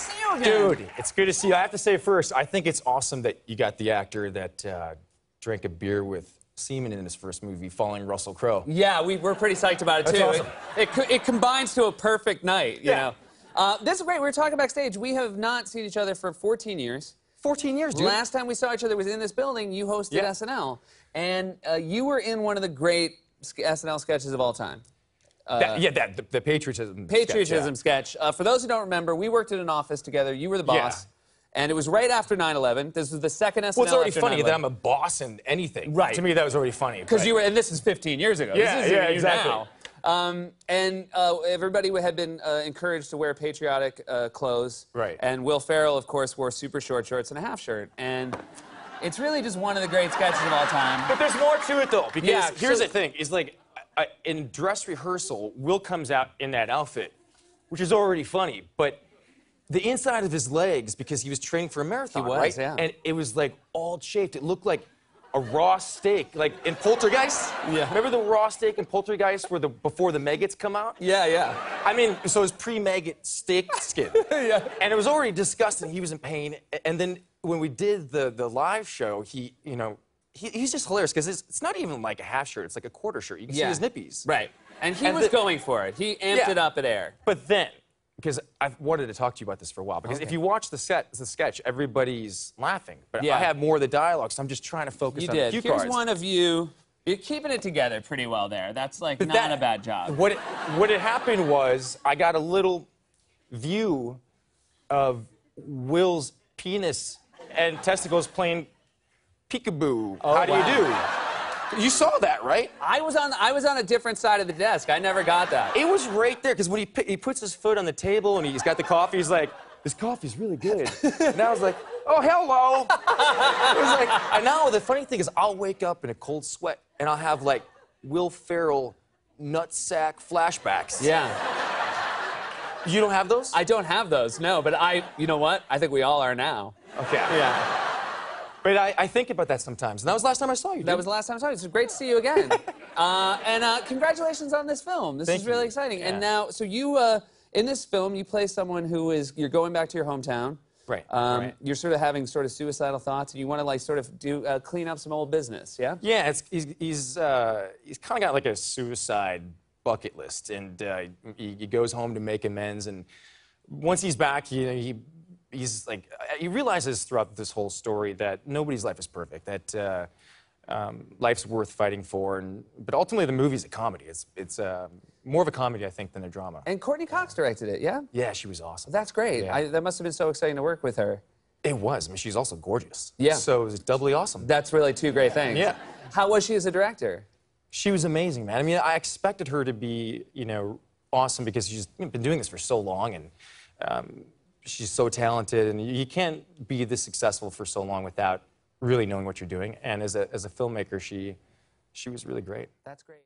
see you again. Dude, it's good to see you. I have to say first, I think it's awesome that you got the actor that uh, drank a beer with semen in his first movie, following Russell Crowe. Yeah, we, we're pretty psyched about it That's too. awesome. It, it, it combines to a perfect night, you Yeah. know. Uh, this is great. We were talking backstage. We have not seen each other for 14 years. 14 years, dude. Last time we saw each other was in this building. You hosted Yeah. SNL, and uh, you were in one of the great sk- SNL sketches of all time. That- yeah, that the, the patriotism. sketch, Patriotism yeah. sketch. Uh, for those who don't remember, we worked in an office together. You were the boss. And it was right after 9/11. This was the second SNL. Well, it's already funny 9/11. that I'm a boss in anything. Right. To me, that was already funny. Because but- you were, and this is 15 years ago. Yeah, this is yeah, exactly. now. Um, and uh, everybody had been uh, encouraged to wear patriotic uh, clothes. Right. And Will Ferrell, of course, wore super short shorts and a half shirt. And it's really just one of the great sketches of all time. But there's more to it though, because Yeah, here's so- the thing: is like I, in dress rehearsal, Will comes out in that outfit, which is already funny, but the inside of his legs, because he was training for a marathon, was, right? yeah. And it was like all shaped. It looked like a raw steak, like in Poltergeist. Yeah. Remember the raw steak in Poltergeist, where the before the maggots come out? Yeah, yeah. I mean, so it was pre-maggot steak skin. Yeah. And it was already disgusting. He was in pain. And then when we did the the live show, he, you know, he, he's just hilarious because it's, it's not even like a half shirt. It's like a quarter shirt. You can yeah. see his nippies. Right. And he And was the- going for it. He amped Yeah. it up at air. But then, because I've wanted to talk to you about this for a while, because if you watch the set, the sketch, everybody's laughing. But Yeah. I have more of the dialogue, so I'm just trying to focus You on did. the cue Here's cards. one of you. You're keeping it together pretty well there. That's like But not that- a bad job. What it, what had happened was I got a little view of Will's penis and testicles playing peekaboo. Oh, How do Oh, wow. you do? You saw that, right? I was on I was on a different side of the desk. I never got that. It was right there because when he he puts his foot on the table and he's got the coffee, he's like, "This coffee's really good." and I was like, "Oh, hello." it was like, and now the funny thing is, I'll wake up in a cold sweat and I'll have like Will Ferrell nutsack flashbacks. Yeah. You don't have those? I don't have those, no, but I, you know what? I think we all are now. okay. Yeah. But I, I think about that sometimes. And that was the last time I saw you. That was the last time I saw you. It's great to see you again. uh, and uh, congratulations on this film. This Thank is really you. exciting. And now, so you, uh, in this film, you play someone who is, you're going back to your hometown. Right, Um, right. You're sort of having sort of suicidal thoughts, and you want to like sort of do uh, clean up some old business, yeah? Yeah, it's, he's he's uh, he's kind of got like a suicide bucket list, and uh, he, he goes home to make amends. And once he's back, you know, he he's like he realizes throughout this whole story that nobody's life is perfect. That uh, um, life's worth fighting for, and but ultimately the movie's a comedy. It's it's uh, more of a comedy, I think, than a drama. And Courteney Cox directed it, yeah? yeah, she was awesome. That's great. Yeah. I, that must have been so exciting to work with her. it was. I mean, she's also gorgeous. Yeah. So it was doubly awesome. That's really two great things. Yeah. How was she as a director? She was amazing, man. I mean, I expected her to be, you know, awesome because she's been doing this for so long and um, she's so talented. And you can't be this successful for so long without really knowing what you're doing. And as a, as a filmmaker, she, she was really great. That's great.